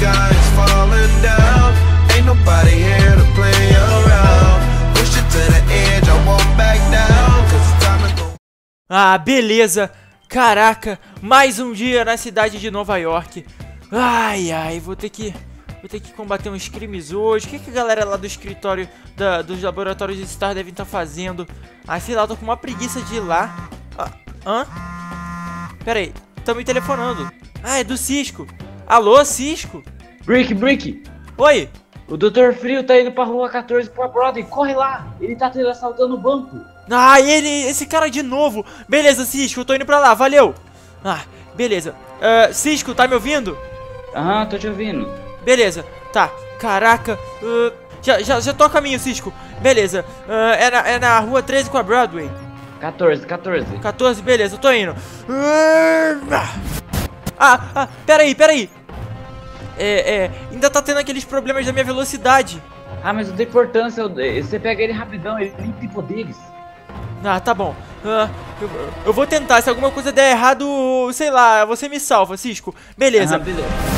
falling down. Ain't nobody here to play around. Push it to the edge, I won't back down. Cause it's time to go. Ah, beleza. Caraca, mais um dia na cidade de Nova York. Ai, ai, vou ter que vou ter que combater uns crimes hoje. O que, que a galera lá do escritório da- dos laboratórios de Star devem estar fazendo? Ah, sei lá, tô com uma preguiça de ir lá. Ah, hã? Pera aí, tão me telefonando. Ah, é do Cisco. Alô, Cisco? Brick, Brick! Oi. O Dr. Frio tá indo pra rua 14 pra Broadway, corre lá! Ele tá assaltando o banco! Ah, ele, esse cara de novo. Beleza, Cisco, eu tô indo pra lá, valeu. Ah, beleza. Ah, Cisco, tá me ouvindo? Aham, tô te ouvindo. Beleza, tá. Caraca, ah, já, já, já tô a caminho, Cisco. Beleza, ah, é, na, é na rua 13 com a Broadway. 14, 14. 14, beleza, eu tô indo. Ah, ah, peraí, peraí. É, é, ainda tá tendo aqueles problemas da minha velocidade. Ah, mas não tem importância, você pega ele rapidão, ele nem tem poderes. Ah, tá bom. Ah, eu, eu vou tentar, se alguma coisa der errado, sei lá, você me salva, Cisco. Beleza. Aham, beleza.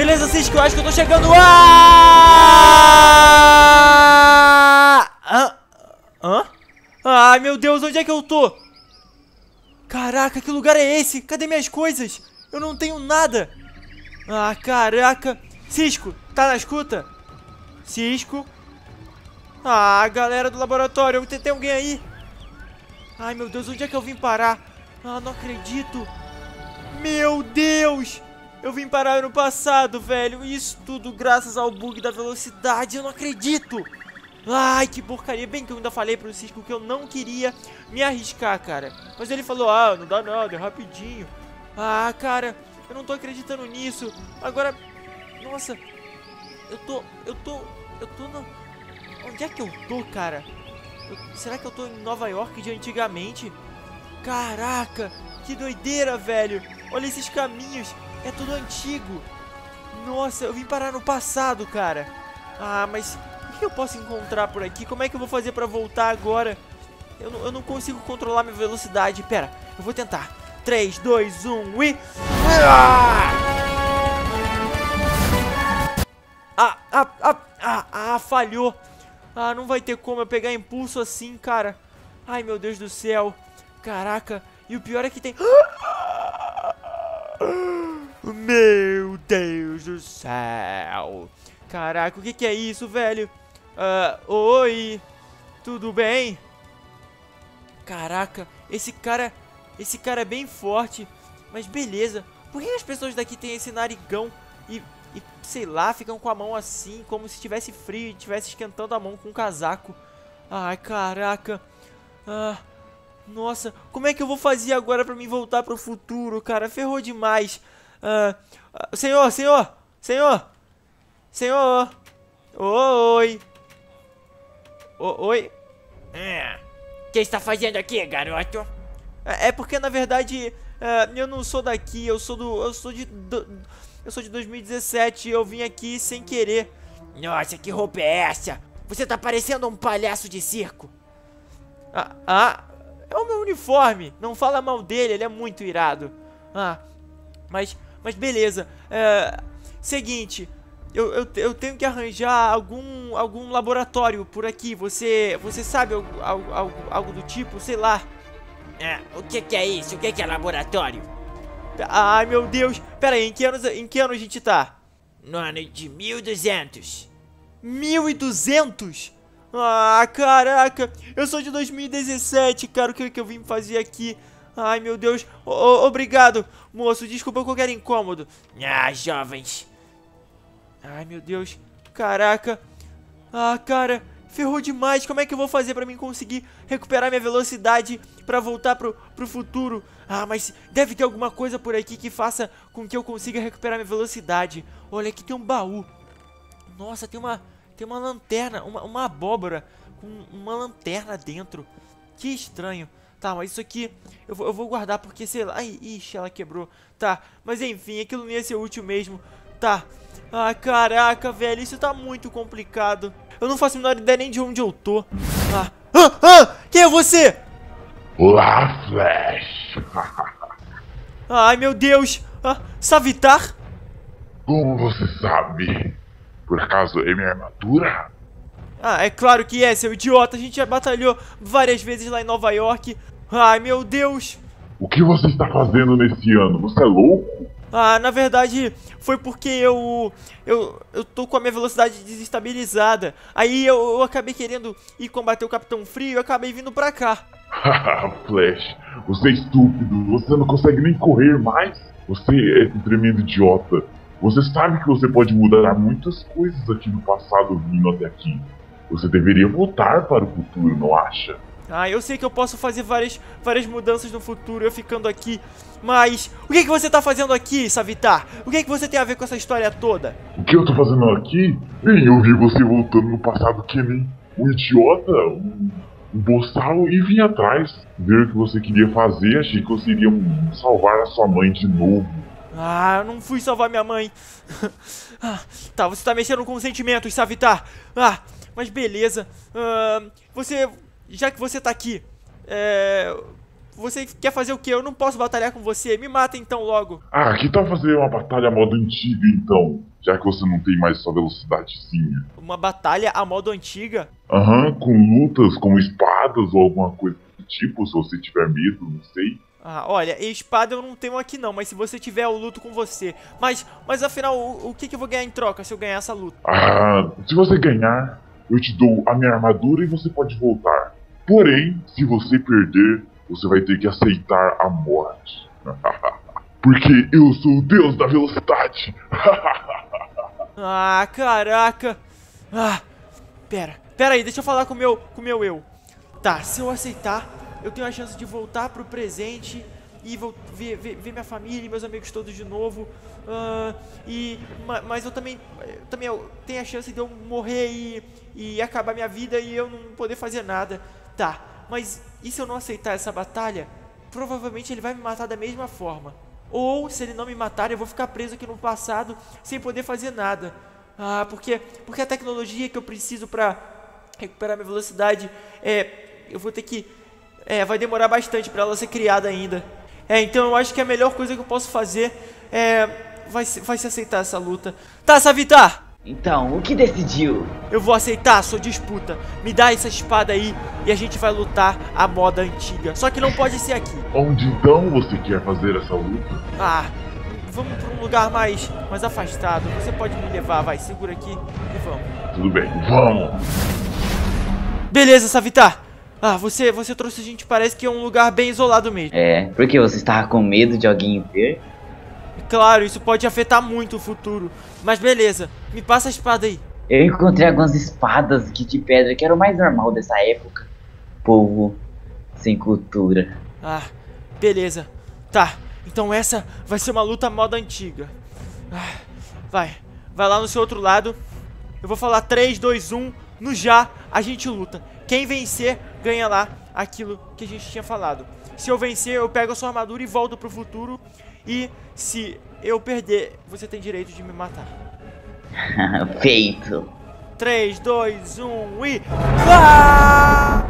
Beleza, Cisco, eu acho que eu tô chegando. Ah! Ai, meu Deus, onde é que eu tô? Caraca, que lugar é esse? Cadê minhas coisas? Eu não tenho nada. Ah, caraca. Cisco, tá na escuta? Cisco? Ah, galera do laboratório, tem, tem alguém aí? Ai, meu Deus, onde é que eu vim parar? Ah, não acredito. Meu Deus! Eu vim parar no passado, velho. Isso tudo graças ao bug da velocidade. Eu não acredito. Ai, que porcaria. Bem que eu ainda falei pro Cisco que eu não queria me arriscar, cara. Mas ele falou, ah, não dá nada, é rapidinho. Ah, cara, eu não tô acreditando nisso. Agora, nossa, eu tô, eu tô, eu tô no... Onde é que eu tô, cara? Eu- será que eu tô em Nova York de antigamente? Caraca, que doideira, velho. Olha esses caminhos, é tudo antigo. Nossa, eu vim parar no passado, cara. Ah, mas o que eu posso encontrar por aqui? Como é que eu vou fazer pra voltar agora? Eu não, eu não consigo controlar minha velocidade. Pera, eu vou tentar. 3, 2, 1 e... Ah! Ah, ah, ah, ah, ah, falhou. Ah, não vai ter como eu pegar impulso assim, cara. Ai, meu Deus do céu. Caraca, e o pior é que tem... Meu Deus do céu. Caraca, o que, que é isso, velho? Ah, oi, tudo bem? Caraca, esse cara, esse cara é bem forte, mas beleza. Por que as pessoas daqui têm esse narigão e, e sei lá, ficam com a mão assim, como se estivesse frio e estivesse esquentando a mão com um casaco? Ai, caraca. Ah, nossa, como é que eu vou fazer agora pra me voltar pro futuro, cara? Ferrou demais. Ah, senhor, senhor, senhor, senhor. Oi. O- oi. O que está fazendo aqui, garoto? É é porque na verdade é, eu não sou daqui, eu sou do, eu sou de, do- eu sou de 2017 e eu vim aqui sem querer. Nossa, que roupa é essa? Você tá parecendo um palhaço de circo. Ah, ah, é o meu uniforme. Não fala mal dele, ele é muito irado. Ah, mas, mas beleza. É, seguinte, eu, eu, eu tenho que arranjar algum, algum laboratório por aqui. Você, você sabe algo, algo, algo, do tipo? Sei lá. Ah, o que que é isso? O que que é laboratório? Ai meu Deus. Pera aí, em que anos, em que ano a gente tá? No ano de 1200. 1200? Ah, caraca, eu sou de 2017, cara, o que, que eu vim fazer aqui? Ai, meu Deus, Ô, ô, obrigado, moço, desculpa qualquer incômodo. Ah, jovens. Ai, meu Deus, caraca, ah, cara, ferrou demais, como é que eu vou fazer pra mim conseguir recuperar minha velocidade pra voltar pro, pro futuro? Ah, mas deve ter alguma coisa por aqui que faça com que eu consiga recuperar minha velocidade. Olha, aqui tem um baú. Nossa, tem uma, tem uma lanterna, uma, uma abóbora com uma lanterna dentro. Que estranho. Tá, mas isso aqui eu vou, eu vou guardar porque, sei lá... Ai, ixi, ela quebrou. Tá, mas enfim, aquilo não ia ser útil mesmo. Tá. Ah, caraca, velho, isso tá muito complicado. Eu não faço a menor ideia nem de onde eu tô. Ah, ah, ah quem é você? Olá, Flash! Ai, meu Deus! Ah, Savitar? Como você sabe? Por acaso é minha armadura? Ah, é claro que é, seu idiota. A gente já batalhou várias vezes lá em Nova York. Ai, meu Deus. O que você está fazendo nesse ano? Você é louco? Ah, na verdade, foi porque eu, eu. Eu tô com a minha velocidade desestabilizada. Aí eu, eu acabei querendo ir combater o Capitão Frio e acabei vindo pra cá. Flash, você é estúpido. Você não consegue nem correr mais. Você é um tremendo idiota. Você sabe que você pode mudar muitas coisas aqui no passado vindo até aqui. Você deveria voltar para o futuro, não acha? Ah, eu sei que eu posso fazer várias, várias mudanças no futuro eu ficando aqui, mas o que, que você tá fazendo aqui, Savitar? O que, que você tem a ver com essa história toda? O que eu tô fazendo aqui? Bem, eu vi você voltando no passado que nem um idiota, um, um boçal e vim atrás. Ver o que você queria fazer, achei que você iria salvar a sua mãe de novo. Ah, eu não fui salvar minha mãe. ah, tá, você tá mexendo com sentimentos, Savitar. Ah, mas beleza. Uh, você já que você tá aqui, é... Você quer fazer o quê? Eu não posso batalhar com você. Me mata então logo. Ah, que tal fazer uma batalha modo antiga então? Já que você não tem mais sua velocidadezinha. Uma batalha a modo antiga? Aham, uhum, com lutas, com espadas ou alguma coisa do tipo, se você tiver medo, não sei. Ah, olha, espada eu não tenho aqui não, mas se você tiver, eu luto com você. Mas, mas afinal, o, o que, que eu vou ganhar em troca se eu ganhar essa luta? Ah, se você ganhar, eu te dou a minha armadura e você pode voltar. Porém, se você perder, você vai ter que aceitar a morte. Porque eu sou o deus da velocidade. ah, caraca. Ah, pera, pera aí, deixa eu falar com o meu, com meu eu. Tá, se eu aceitar, eu tenho a chance de voltar pro presente e vou ver, ver, ver minha família e meus amigos todos de novo. Uh, e, mas eu também, também eu tenho a chance de eu morrer e, e acabar minha vida e eu não poder fazer nada. Tá, mas e se eu não aceitar essa batalha? Provavelmente ele vai me matar da mesma forma. Ou, se ele não me matar, eu vou ficar preso aqui no passado sem poder fazer nada. Ah, porque, porque a tecnologia que eu preciso para recuperar minha velocidade, é, eu vou ter que... É, vai demorar bastante para ela ser criada ainda. É, então eu acho que a melhor coisa que eu posso fazer é... Vai, vai se aceitar essa luta. Tá, Savitar! Então, o que decidiu? Eu vou aceitar a sua disputa. Me dá essa espada aí e a gente vai lutar a moda antiga. Só que não pode ser aqui. Onde então você quer fazer essa luta? Ah, vamos para um lugar mais, mais afastado. Você pode me levar, vai, segura aqui e vamos. Tudo bem, vamos. Beleza, Savitar. Ah, você, você trouxe a gente, parece que é um lugar bem isolado mesmo. É, porque você estava com medo de alguém ver? Claro, isso pode afetar muito o futuro. Mas beleza, me passa a espada aí. Eu encontrei algumas espadas aqui de pedra, que era o mais normal dessa época. Povo sem cultura. Ah, beleza. Tá, então essa vai ser uma luta moda antiga. Ah, vai, vai lá no seu outro lado. Eu vou falar 3, 2, 1. No já, a gente luta. Quem vencer, ganha lá aquilo que a gente tinha falado. Se eu vencer, eu pego a sua armadura e volto pro futuro. E se eu perder, você tem direito de me matar. Feito. 3, 2, 1 e. Vá!